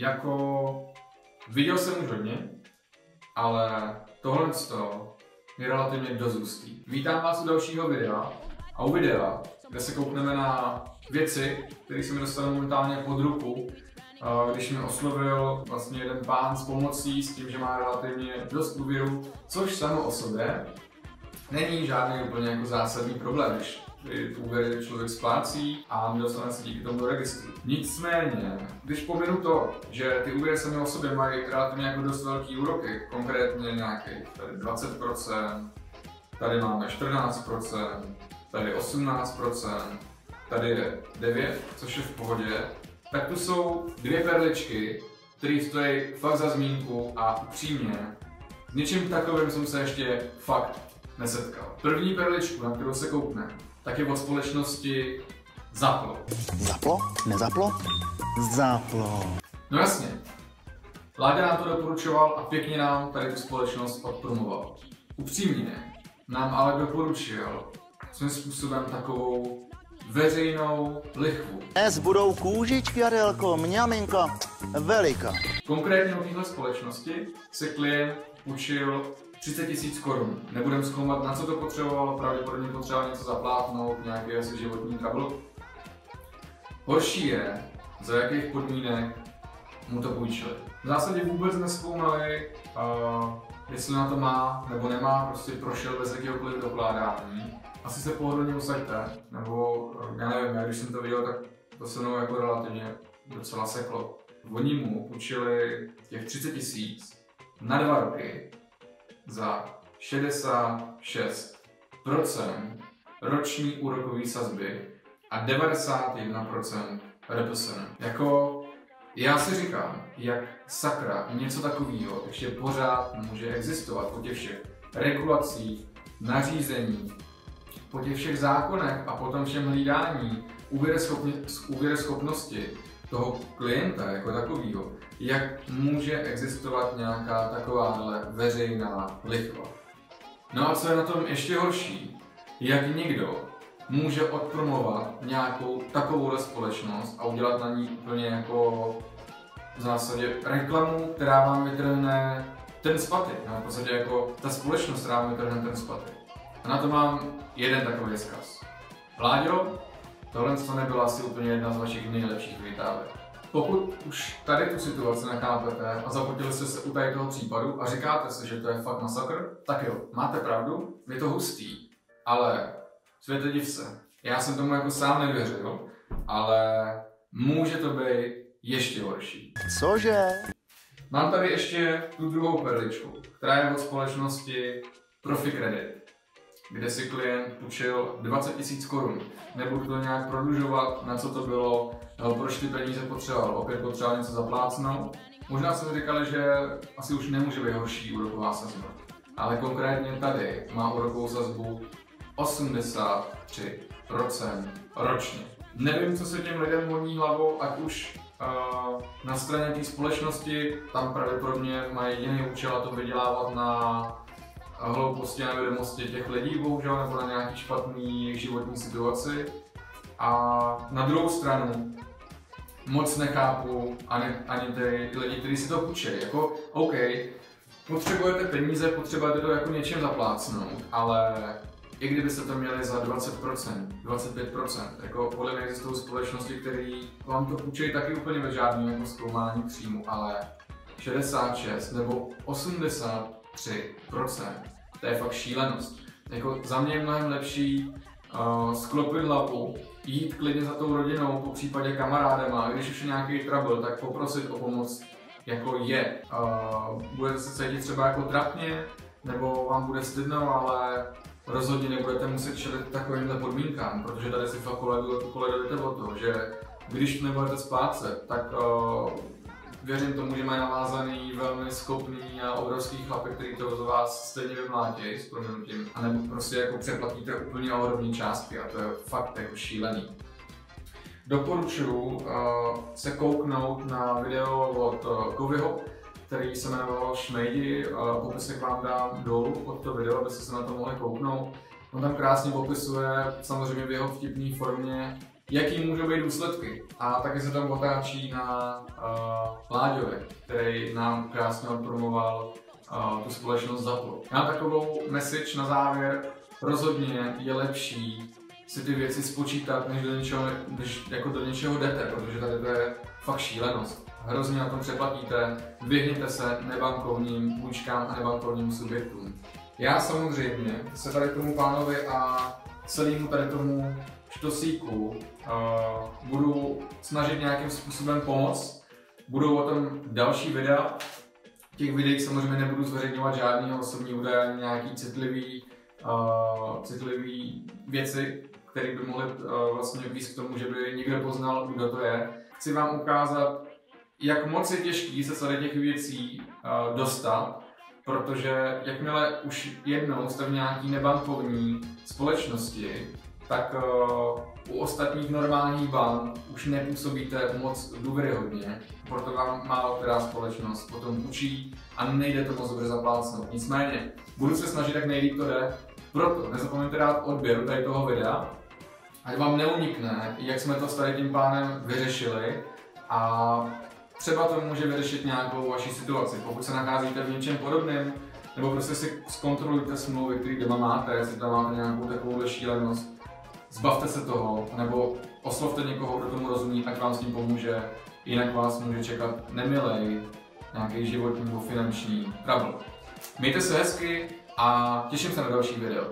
Jako viděl jsem už hodně, ale tohle je relativně dost. Vítám vás u dalšího videa a u videa, kde se koukneme na věci, které se mi momentálně pod ruku, když mi oslovil vlastně jeden pán s pomocí, s tím, že má relativně dost úvěru, což samo o sobě není žádný úplně jako zásadní problém, když ty úvěry člověk splácí a dostane se díky tomu do registru. Nicméně, když pominu to, že ty úvěry sami o sobě mají relativně jako dost velký úroky, konkrétně nějakých tady 20%, tady máme 14%, tady 18%, tady je 9, což je v pohodě, tak tu jsou dvě perličky, které stojí fakt za zmínku a upřímně, s něčím takovým jsem se ještě fakt nesetkal. První perličku, na kterou se koukne, tak je od společnosti Zaplo. Zaplo? Nezaplo? Zaplo. No jasně. Láďa nám to doporučoval a pěkně nám tady tu společnost odpromoval. Upřímně nám ale doporučil svým způsobem takovou veřejnou lichvu. Dnes budou kůžičky, Adelko, mňaminka, velika. Konkrétně u téhle společnosti se klient učil 30 tisíc korun. Nebudem zkoumat, na co to potřeboval, pravděpodobně potřeboval něco zaplátnout, nějaký asi životní trouble. Horší je, za jakých podmínek mu to půjčili. V zásadě vůbec neskoumají, uh, jestli na to má nebo nemá, prostě prošel bez jakéhokoliv dokládání. Asi se pohodlně usaďte, nebo já nevím, já když jsem to viděl, tak to se mnou jako relativně docela seklo. Oni mu půjčili těch 30 tisíc na dva roky za 66% roční úrokové sazby a 91% RPSN. Jako já si říkám, jak sakra něco takového ještě pořád může existovat po těch všech regulacích, nařízení, po těch všech zákonech a potom všem hlídání úvěreschopnosti toho klienta jako takového, jak může existovat nějaká takováhle veřejná lichva. No a co je na tom ještě horší, jak někdo může odpromovat nějakou takovouhle společnost a udělat na ní úplně jako v zásadě reklamu, která vám vytrhne ten spaty. No, v podstatě jako ta společnost, která vám vytrhne ten spaty. A na to mám jeden takový zkaz. Vláďo, tohle to nebyla asi úplně jedna z vašich nejlepších vytávek. Pokud už tady tu situaci nechápete a zapotili jste se u tady toho případu a říkáte si, že to je fakt masakr, tak jo, máte pravdu, je to hustý, ale světe div se. Já jsem tomu jako sám nevěřil, ale může to být ještě horší. Cože? Mám tady ještě tu druhou perličku, která je od společnosti Profi Credit kde si klient půjčil 20 000 korun. Nebudu to nějak prodlužovat, na co to bylo, proč ty peníze potřeboval, opět potřeboval něco zaplácnout. Možná jsme říkali, že asi už nemůže být horší úroková sazba. Ale konkrétně tady má úrokovou sazbu 83% ročně. Nevím, co se těm lidem honí hlavou, ať už uh, na straně té společnosti, tam pravděpodobně mají jiný účel a to vydělávat na hlouposti a nevědomosti těch lidí, bohužel, nebo na nějaký špatný životní situaci. A na druhou stranu moc nechápu ani, ani ty lidi, kteří si to půjčí. Jako, OK, potřebujete peníze, potřebujete to jako něčem zaplácnout, ale i kdyby se to měli za 20%, 25%, jako podle mě existují společnosti, které vám to půjčí taky úplně bez žádného jako zkoumání příjmu, ale 66 nebo 80 3%. To je fakt šílenost. Jako za mě je mnohem lepší uh, sklopit hlavu, jít klidně za tou rodinou, po případě kamarádem a když už je nějaký trouble, tak poprosit o pomoc jako je. Uh, budete se cítit třeba jako trapně, nebo vám bude stydno, ale rozhodně nebudete muset čelit takovýmhle podmínkám, protože tady si fakt koledujete o to, že když nebudete splácet, tak uh, věřím tomu, že mají navázaný velmi schopný a obrovský chlapek, který to z vás stejně vymlátí s proměnutím, anebo prostě jako přeplatíte úplně ohromné částky a to je fakt jako šílený. Doporučuji uh, se kouknout na video od uh, Kovyho, který se jmenoval Šmejdi, uh, popisek vám dám dolů pod to video, abyste se na to mohli kouknout. On tam krásně popisuje, samozřejmě v jeho vtipné formě, jaký můžou být důsledky. A taky se tam otáčí na uh, Láďovi, který nám krásně odpromoval uh, tu společnost Zaplo. Já takovou message na závěr, rozhodně je lepší si ty věci spočítat, než do něčeho, než jako do něčeho jdete, protože tady to je fakt šílenost. Hrozně na tom přeplatíte, vyhněte se nebankovním půjčkám a nebankovním subjektům. Já samozřejmě se tady tomu pánovi a celému tady tomu štosíku budu snažit nějakým způsobem pomoct. Budou o tom další videa. Těch videí samozřejmě nebudu zveřejňovat žádný osobní údaje, nějaký citlivý, uh, citlivý věci, které by mohly uh, vlastně víc k tomu, že by někdo poznal, kdo to je. Chci vám ukázat, jak moc je těžký se tady těch věcí uh, dostat, protože jakmile už jednou jste v nějaký nebankovní společnosti, tak uh, u ostatních normálních bank už nepůsobíte moc důvěryhodně, proto vám málo která společnost potom učí a nejde to moc dobře zaplácnout. Nicméně, budu se snažit, jak nejlíp to jde, proto nezapomeňte dát odběr tady toho videa, ať vám neunikne, jak jsme to s tady tím pánem vyřešili a třeba to může vyřešit nějakou vaši situaci. Pokud se nacházíte v něčem podobném, nebo prostě si zkontrolujte smlouvy, které doma máte, jestli tam máte nějakou takovou šílenost, zbavte se toho, nebo oslovte někoho, kdo tomu rozumí, ať vám s tím pomůže, jinak vás může čekat nemilej, nějaký životní nebo finanční trouble. Mějte se hezky a těším se na další video.